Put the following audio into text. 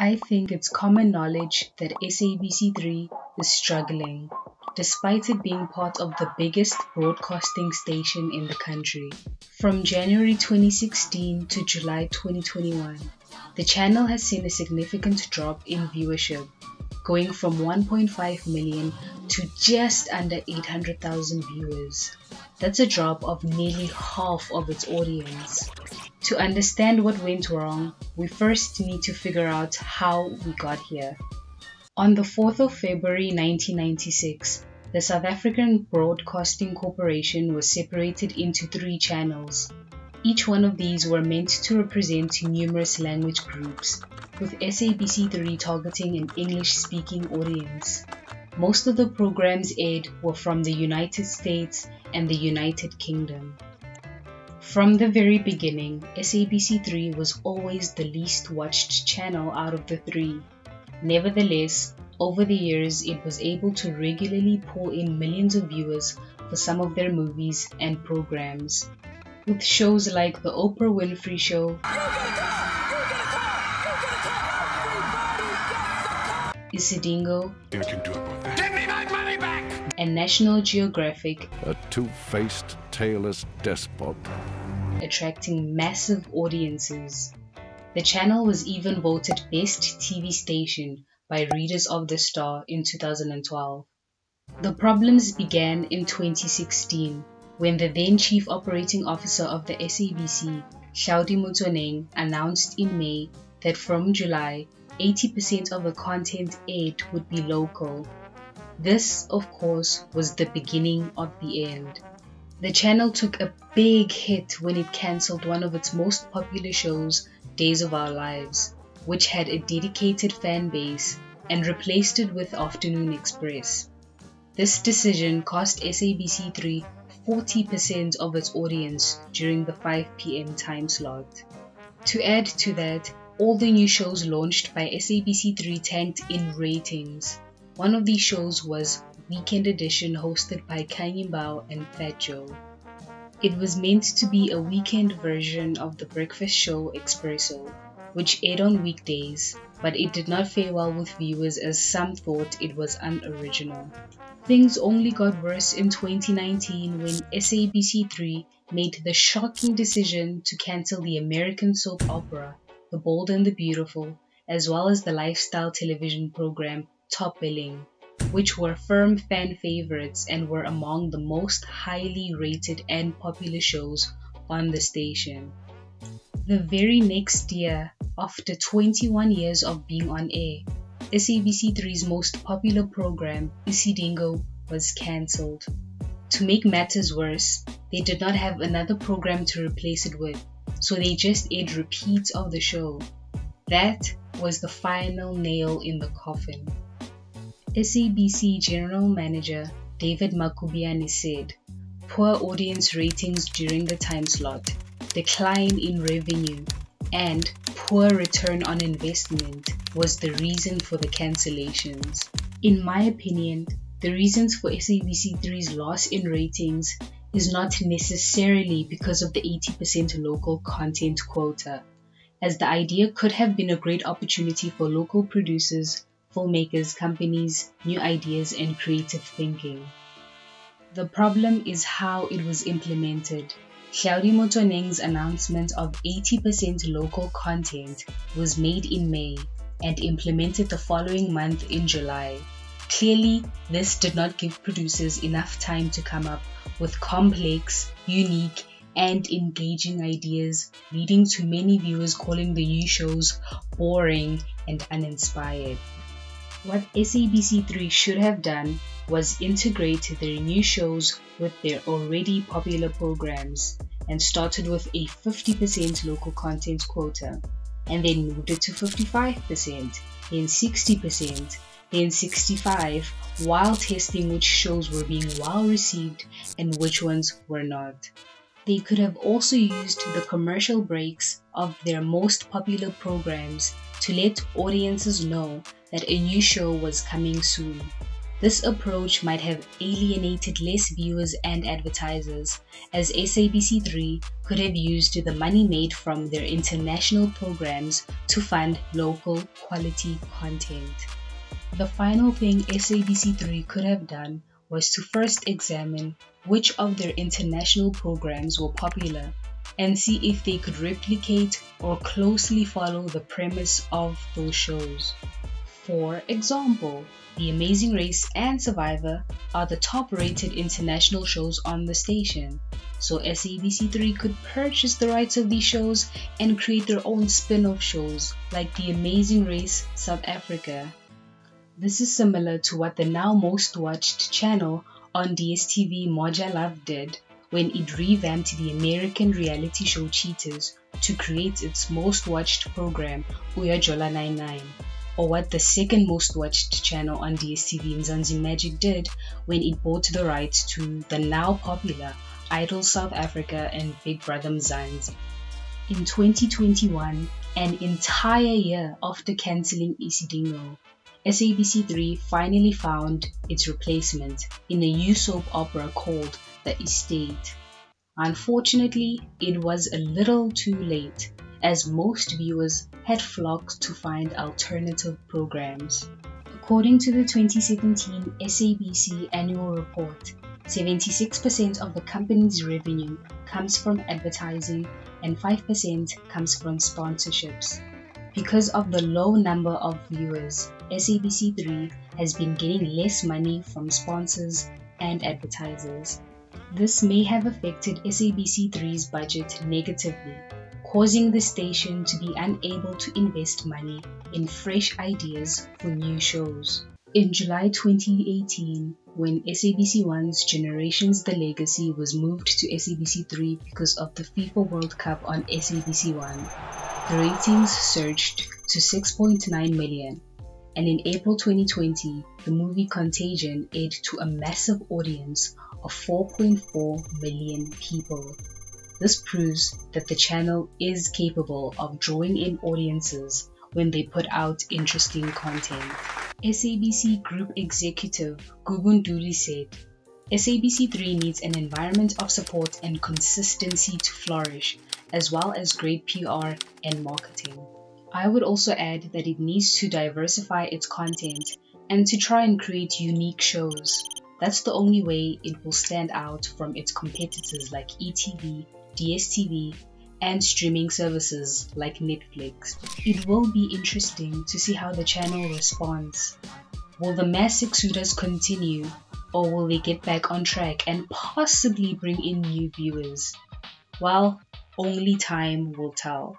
I think it's common knowledge that SABC3 is struggling, despite it being part of the biggest broadcasting station in the country. From January 2016 to July 2021, the channel has seen a significant drop in viewership, going from 1.5 million to just under 800,000 viewers. That's a drop of nearly half of its audience. To understand what went wrong, we first need to figure out how we got here. On the 4th of February 1996, the South African Broadcasting Corporation was separated into three channels. Each one of these were meant to represent numerous language groups, with SABC3 targeting an English speaking audience. Most of the programs aired were from the United States and the United Kingdom. From the very beginning, SABC3 was always the least watched channel out of the three. Nevertheless, over the years, it was able to regularly pull in millions of viewers for some of their movies and programs. With shows like The Oprah Winfrey Show, Isidingo, and National Geographic, a two faced, tailless despot attracting massive audiences. The channel was even voted Best TV Station by Readers of the Star in 2012. The problems began in 2016 when the then Chief Operating Officer of the SABC, Hlaudi Motsoeneng, announced in May that from July, 80% of the content aired would be local. This, of course, was the beginning of the end. The channel took a big hit when it cancelled one of its most popular shows, Days of Our Lives, which had a dedicated fan base, and replaced it with Afternoon Express. This decision cost SABC3 40% of its audience during the 5 pm time slot. To add to that, all the new shows launched by SABC3 tanked in ratings. One of these shows was Weekend Edition hosted by Khanyi Mbau and Fat Joe. It was meant to be a weekend version of the breakfast show Expresso, which aired on weekdays, but it did not fare well with viewers as some thought it was unoriginal. Things only got worse in 2019 when SABC3 made the shocking decision to cancel the American soap opera The Bold and the Beautiful, as well as the lifestyle television program Top Billing which were firm fan favorites and were among the most highly rated and popular shows on the station. The very next year, after 21 years of being on air, SABC3's most popular program, Isidingo, was cancelled. To make matters worse, they did not have another program to replace it with, so they just aired repeats of the show. That was the final nail in the coffin. SABC General Manager David Makubyane said, Poor audience ratings during the time slot, decline in revenue, and poor return on investment was the reason for the cancellations. In my opinion, the reasons for SABC3's loss in ratings is not necessarily because of the 80% local content quota, as the idea could have been a great opportunity for local producers filmmakers, companies, new ideas, and creative thinking. The problem is how it was implemented. Hlaudi Motsoeneng's announcement of 80% local content was made in May and implemented the following month in July. Clearly, this did not give producers enough time to come up with complex, unique, and engaging ideas, leading to many viewers calling the new shows boring and uninspired. What SABC3 should have done was integrate their new shows with their already popular programs and started with a 50% local content quota and then moved it to 55%, then 60%, then 65 while testing which shows were being well received and which ones were not. They could have also used the commercial breaks of their most popular programs to let audiences know that a new show was coming soon. This approach might have alienated less viewers and advertisers, as SABC3 could have used the money made from their international programs to fund local quality content. The final thing SABC3 could have done was to first examine which of their international programs were popular and see if they could replicate or closely follow the premise of those shows. For example, The Amazing Race and Survivor are the top rated international shows on the station, so SABC3 could purchase the rights of these shows and create their own spin off shows like The Amazing Race South Africa. This is similar to what the now most watched channel on DSTV Moja Love did when it revamped the American reality show Cheaters to create its most watched program, Uyajola 99 or what the second most watched channel on DSTV Mzansi Magic did when it bought the rights to the now popular Idol South Africa and Big Brother Mzansi. In 2021, an entire year after cancelling Isidingo, SABC3 finally found its replacement in a new soap opera called The Estate. Unfortunately, it was a little too late as most viewers had flocked to find alternative programs. According to the 2017 SABC annual report, 76% of the company's revenue comes from advertising and 5% comes from sponsorships. Because of the low number of viewers, SABC3 has been getting less money from sponsors and advertisers. This may have affected SABC3's budget negatively causing the station to be unable to invest money in fresh ideas for new shows. In July 2018, when SABC1's Generations The Legacy was moved to SABC3 because of the FIFA World Cup on SABC1, the ratings surged to 6.9 million. And in April 2020, the movie Contagion aired to a massive audience of 4.4 million people. This proves that the channel is capable of drawing in audiences when they put out interesting content. SABC Group Executive Gugun Duri said, SABC3 needs an environment of support and consistency to flourish, as well as great PR and marketing. I would also add that it needs to diversify its content and to try and create unique shows. That's the only way it will stand out from its competitors like ETV DSTV, and streaming services like Netflix. It will be interesting to see how the channel responds. Will the mass exodus continue, or will they get back on track and possibly bring in new viewers? Well, only time will tell.